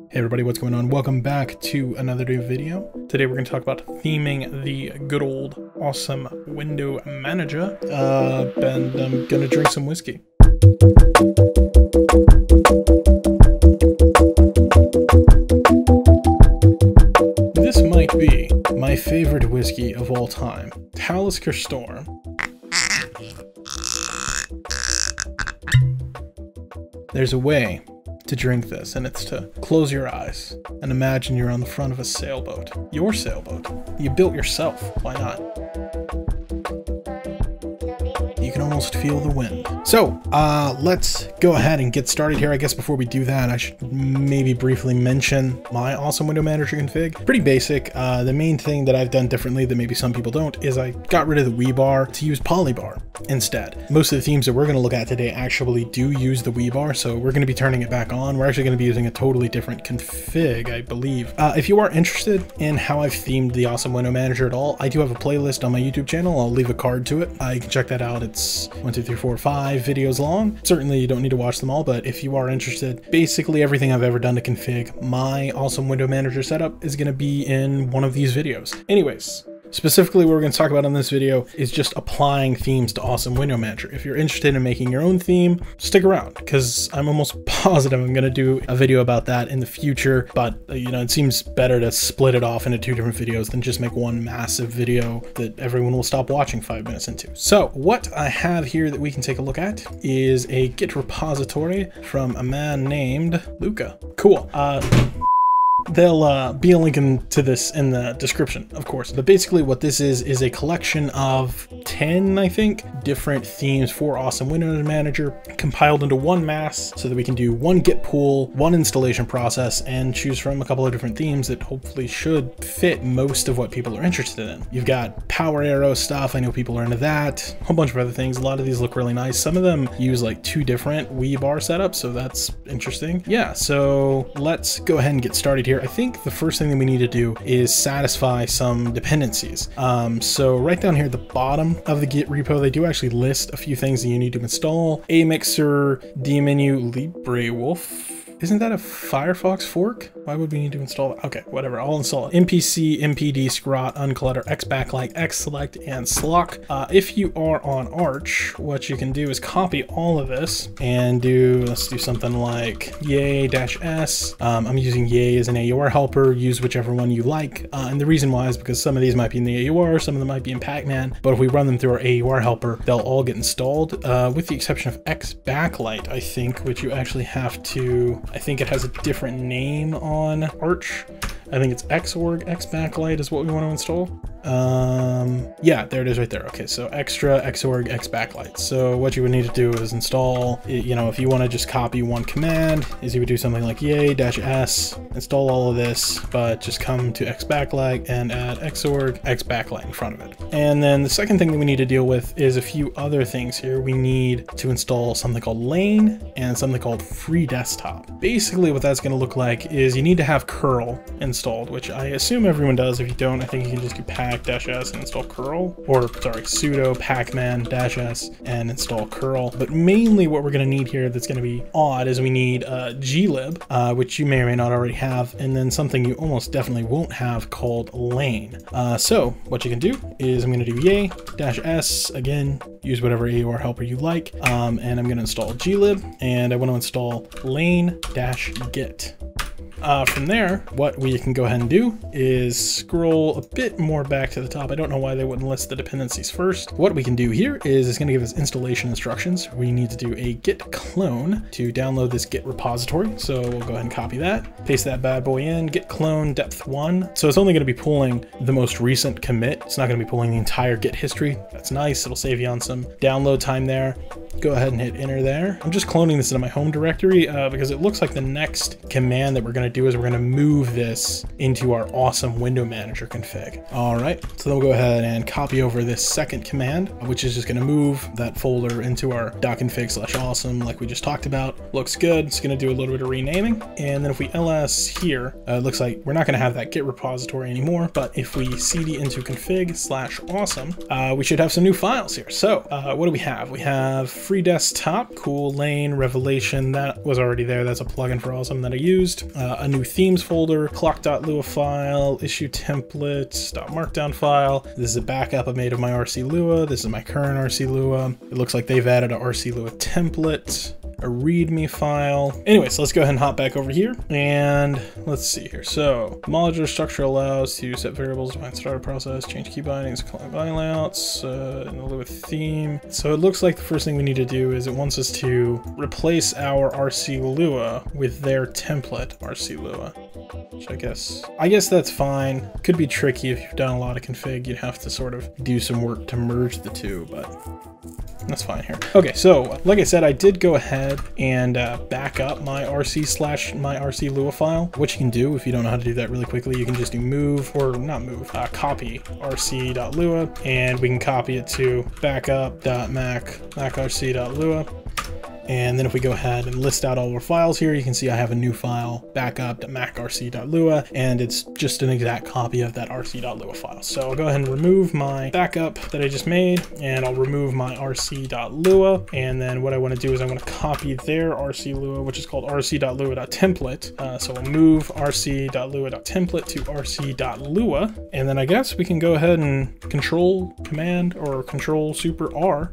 Hey everybody, what's going on? Welcome back to another new video. Today we're going to talk about theming the good old awesome window manager. Uh, and I'm going to drink some whiskey. This might be my favorite whiskey of all time, Talisker Storm. There's a way to drink this, and it's to close your eyes and imagine you're on the front of a sailboat. Your sailboat. You built yourself. Why not? Almost feel the wind. So, uh, let's go ahead and get started here. I guess before we do that, I should maybe briefly mention my awesome window manager config. Pretty basic. Uh, the main thing that I've done differently that maybe some people don't is I got rid of the wibar to use Polybar instead. Most of the themes that we're going to look at today actually do use the wibar, so we're going to be turning it back on. We're actually going to be using a totally different config, I believe. Uh, if you are interested in how I've themed the Awesome Window Manager at all, I do have a playlist on my YouTube channel. I'll leave a card to it. Uh, you can check that out. It's one, two, three, four, five videos long. Certainly you don't need to watch them all, but if you are interested, basically everything I've ever done to config my Awesome Window Manager setup is to be in one of these videos. Anyways, Specifically, what we're going to talk about in this video is just applying themes to Awesome Window Manager. If you're interested in making your own theme, stick around because I'm almost positive I'm going to do a video about that in the future. But, uh, you know, it seems better to split it off into two different videos than just make one massive video that everyone will stop watching five minutes into. So what I have here that we can take a look at is a Git repository from a man named Luca. Cool. Uh, They'll uh, be linking to this in the description, of course. But basically what this is, is a collection of 10, I think, different themes for Awesome Windows Manager compiled into one mass so that we can do one Git pull, one installation process, and choose from a couple of different themes that hopefully should fit most of what people are interested in. You've got Power Arrow stuff, I know people are into that, a whole bunch of other things. A lot of these look really nice. Some of them use like two different wibar setups, so that's interesting. Yeah, so let's go ahead and get started here here, I think the first thing that we need to do is satisfy some dependencies. Um, so right down here at the bottom of the Git repo, they do actually list a few things that you need to install. Amixer, dmenu, LibreWolf, isn't that a Firefox fork? Why would we need to install that? Okay, whatever, I'll install it. MPC, MPD, Scrot, Unclutter, X Backlight, X Select, and Slock. Uh, if you are on Arch, what you can do is copy all of this and do, let's do something like yay-s. Um, I'm using yay as an AUR helper, use whichever one you like. Uh, and the reason why is because some of these might be in the AUR, some of them might be in Pacman, but if we run them through our AUR helper, they'll all get installed, uh, with the exception of X Backlight, I think, which you actually have to I think it has a different name on Arch. I think it's Xorg, X backlight is what we want to install. Um, yeah, there it is right there. Okay, so extra Xorg X backlight. So what you would need to do is install, you know, if you want to just copy one command, is you would do something like yay dash s, install all of this, but just come to X backlight and add Xorg X backlight in front of it. And then the second thing that we need to deal with is a few other things here. We need to install something called lain and something called free desktop. Basically what that's going to look like is you need to have curl installed, which I assume everyone does. If you don't, I think you can just do pack pack-s and install curl, or sorry, sudo pacman-s and install curl. But mainly what we're going to need here that's going to be odd is we need uh, glib, uh, which you may or may not already have, and then something you almost definitely won't have called lain. Uh, so what you can do is I'm to do yay dash s again, use whatever AUR helper you like, um, and I'm going to install glib, and I want to install lain dash git. Uh, from there, what we can go ahead and do is scroll a bit more back to the top. I don't know why they wouldn't list the dependencies first. What we can do here is it's going to give us installation instructions. We need to do a git clone to download this git repository. So we'll go ahead and copy that, paste that bad boy in, git clone depth one. So it's only going to be pulling the most recent commit. It's not going to be pulling the entire git history. That's nice. It'll save you on some download time there. Go ahead and hit enter there. I'm just cloning this into my home directory uh, because it looks like the next command that we're going to do is we're going to move this into our awesome window manager config. All right, so then we'll go ahead and copy over this second command, which is just going to move that folder into our .config slash awesome like we just talked about. Looks good. It's going to do a little bit of renaming. And then if we ls here, uh, it looks like we're not going to have that git repository anymore, but if we cd into config slash awesome, uh, we should have some new files here. So uh, what do we have? We have free desktop, cool lain, revelation, that was already there. That's a plugin for awesome that I used. Uh, a new themes folder, clock.lua file, issue templates, .markdown file. This is a backup I made of my RC Lua. This is my current RC Lua. It looks like they've added a RC Lua template a readme file. Anyway, so let's go ahead and hop back over here and let's see here. So modular structure allows to set variables, define starter process, change key bindings, client binding layouts, uh, in the Lua theme. So it looks like the first thing we need to do is it wants us to replace our RC Lua with their template RC Lua. Which I guess, I guess that's fine. Could be tricky if you've done a lot of config, you'd have to sort of do some work to merge the two, but that's fine here. Okay, so like I said, I did go ahead and uh, back up my RC slash my RC Lua file. What you can do if you don't know how to do that really quickly, you can just do move or not move, uh, copy rc.lua and we can copy it to backup.mac macrc.lua and then if we go ahead and list out all our files here, you can see I have a new file, backup.macrc.lua, and it's just an exact copy of that rc.lua file. So I'll go ahead and remove my backup that I just made, and I'll remove my rc.lua. And then what I want to do is I want to copy their rc.lua, which is called rc.lua.template. Uh, so we'll move rc.lua.template to rc.lua. And then I guess we can go ahead and control command or control super R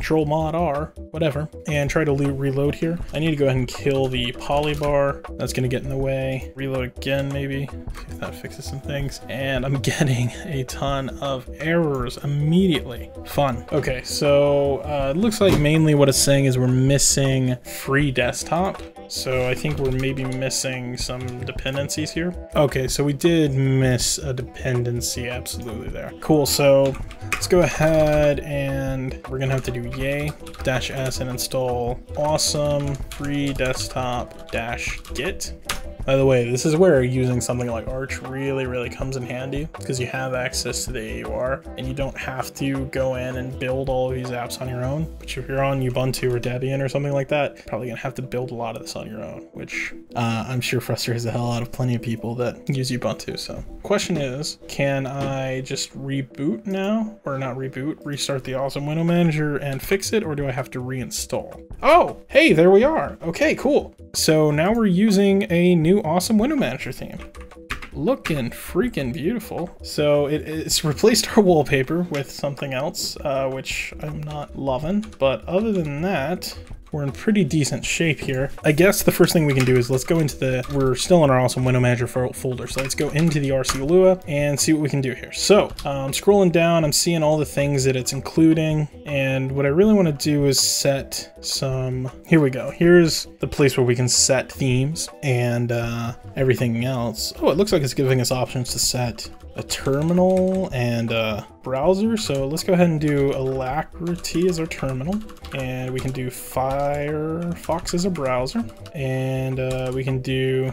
Control Mod R, whatever, and try to reload here. I need to go ahead and kill the polybar. That's gonna get in the way. Reload again, maybe, if that fixes some things. And I'm getting a ton of errors immediately. Fun. Okay, so uh, it looks like mainly what it's saying is we're missing free desktop. So I think we're maybe missing some dependencies here. Okay, so we did miss a dependency absolutely there. Cool, so let's go ahead and we're gonna have to do yay dash s and install awesome free desktop dash git by the way, this is where using something like Arch really, really comes in handy because you have access to the AUR and you don't have to go in and build all of these apps on your own. Which if you're on Ubuntu or Debian or something like that, probably gonna have to build a lot of this on your own, which uh, I'm sure frustrates the hell out of plenty of people that use Ubuntu. So question is, can I just reboot now or not reboot, restart the awesome window manager and fix it or do I have to reinstall? Oh, hey, there we are. Okay, cool. So now we're using a new awesome window manager theme. Looking freaking beautiful. So it, it's replaced our wallpaper with something else, uh, which I'm not loving. But other than that, we're in pretty decent shape here. I guess the first thing we can do is let's go into the, we're still in our awesome window manager folder. So let's go into the RC Lua and see what we can do here. So um, scrolling down, I'm seeing all the things that it's including. And what I really want to do is set some, here we go. Here's the place where we can set themes and uh, everything else. Oh, it looks like it's giving us options to set a terminal and a browser. So let's go ahead and do Alacritty as our terminal. And we can do Firefox as a browser. And uh, we can do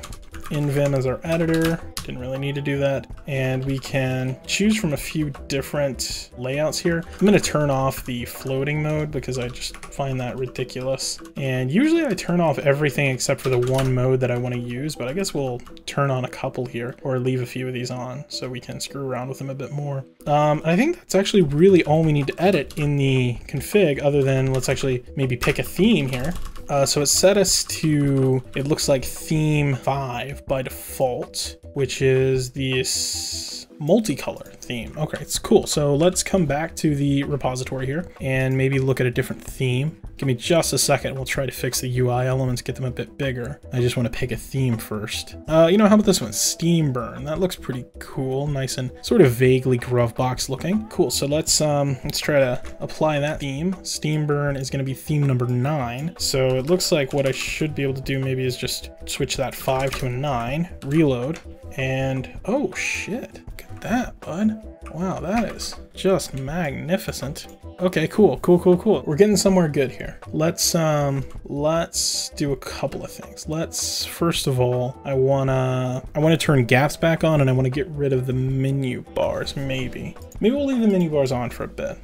nvim as our editor. Didn't really need to do that. And we can choose from a few different layouts here. I'm gonna turn off the floating mode because I just find that ridiculous. And usually I turn off everything except for the one mode that I wanna use, but I guess we'll turn on a couple here or leave a few of these on so we can screw around with them a bit more. Um, I think that's actually really all we need to edit in the config other than let's actually maybe pick a theme here. Uh, so it set us to, it looks like theme 5 by default, which is this multicolor theme. Okay, it's cool. So let's come back to the repository here and maybe look at a different theme. Give me just a second. We'll try to fix the UI elements, get them a bit bigger. I just want to pick a theme first. Uh, you know, how about this one? Steamburn. That looks pretty cool. Nice and sort of vaguely Gruvbox looking. Cool. So let's um, let's try to apply that theme. Steamburn is going to be theme number nine. So it looks like what I should be able to do maybe is just switch that five to a nine, reload, and oh shit. That, bud. Wow, that is just magnificent. Okay, cool, cool, cool, cool. We're getting somewhere good here. Let's um, let's do a couple of things. Let's first of all, I wanna I wanna turn gaps back on, and I wanna get rid of the menu bars. Maybe, maybe we'll leave the menu bars on for a bit.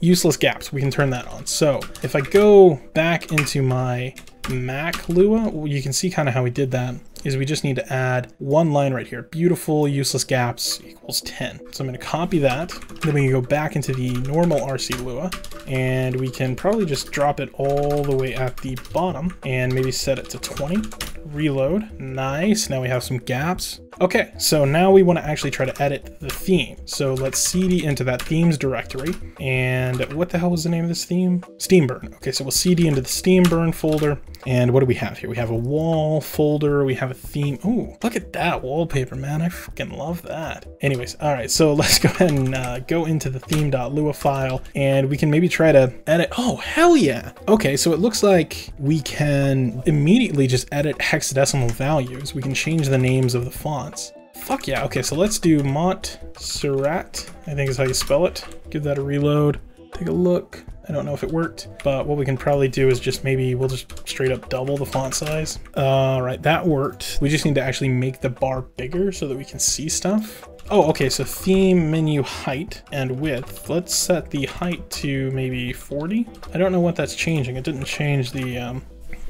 Useless gaps, we can turn that on. So if I go back into my Mac Lua, you can see kind of how we did that. Is we just need to add one line right here. Beautiful useless gaps equals 10. So I'm going to copy that. Then we can go back into the normal RC Lua and we can probably just drop it all the way at the bottom and maybe set it to 20 reload. Nice, now we have some gaps. Okay, so now we want to actually try to edit the theme. So let's cd into that themes directory. And what the hell was the name of this theme? Steamburn. Okay, so we'll cd into the Steamburn folder. And what do we have here? We have a wall folder, we have theme. Oh, look at that wallpaper, man. I freaking love that. Anyways, all right, so let's go ahead and uh, go into the theme.lua file and we can maybe try to edit. Oh, hell yeah. Okay, so it looks like we can immediately just edit hexadecimal values. We can change the names of the fonts. Fuck yeah. Okay, so let's do Montserrat, I think is how you spell it. Give that a reload. Take a look. I don't know if it worked, but what we can probably do is just maybe we'll just straight up double the font size. All right, that worked. We just need to actually make the bar bigger so that we can see stuff. Oh, okay, so theme menu height and width. Let's set the height to maybe 40. I don't know what that's changing. It didn't change the um,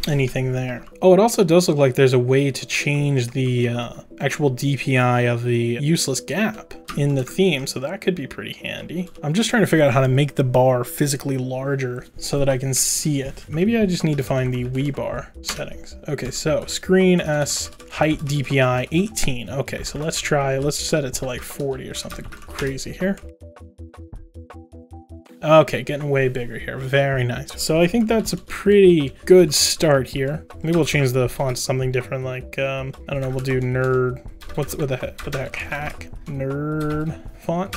anything there. Oh, it also does look like there's a way to change the uh, actual DPI of the useless gap in the theme, so that could be pretty handy. I'm just trying to figure out how to make the bar physically larger so that I can see it. Maybe I just need to find the wibar settings. Okay, so screen S, height DPI 18. Okay, so let's try, let's set it to like 40 or something crazy here. Okay, getting way bigger here. Very nice. So I think that's a pretty good start here. Maybe we'll change the font to something different, like, um, I don't know, we'll do nerd. What's, what the heck, what the heck, hack? Nerd font?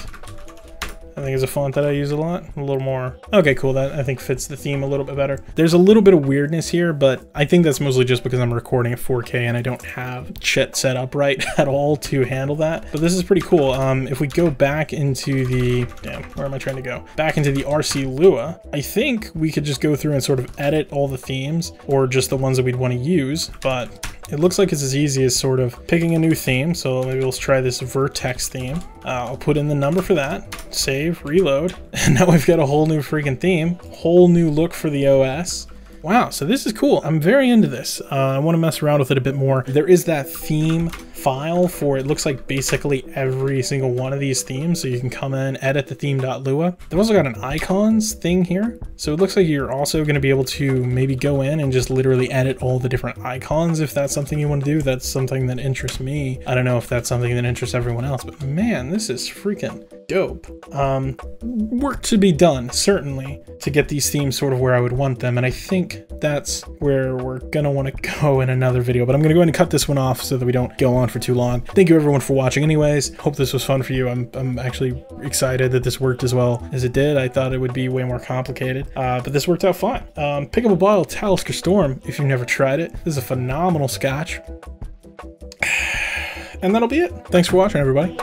I think is a font that I use a lot. A little more. Okay, cool. That I think fits the theme a little bit better. There's a little bit of weirdness here, but I think that's mostly just because I'm recording at 4K and I don't have shit set up right at all to handle that. But this is pretty cool. Um, if we go back into the, damn, where am I trying to go? Back into the RC Lua, I think we could just go through and sort of edit all the themes or just the ones that we'd want to use. But it looks like it's as easy as sort of picking a new theme. So maybe let's try this vertex theme. Uh, I'll put in the number for that, save, reload, and now we've got a whole new freaking theme, whole new look for the OS. Wow, so this is cool. I'm very into this. Uh, I want to mess around with it a bit more. There is that theme file for it looks like basically every single one of these themes. So you can come in, edit the theme.lua. They've also got an icons thing here. So it looks like you're also going to be able to maybe go in and just literally edit all the different icons if that's something you want to do. That's something that interests me. I don't know if that's something that interests everyone else, but man, this is freaking dope. Um, work to be done, certainly, to get these themes sort of where I would want them. And I think that's where we're gonna want to go in another video. But I'm gonna go ahead and cut this one off so that we don't go on for too long. Thank you everyone for watching anyways. Hope this was fun for you. I'm, I'm actually excited that this worked as well as it did. I thought it would be way more complicated, uh, but this worked out fine. Um, pick up a bottle of Talisker Storm if you've never tried it. This is a phenomenal scotch. And that'll be it. Thanks for watching, everybody.